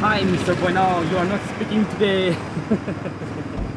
Hi, Mr. Bueno. You are not speaking today.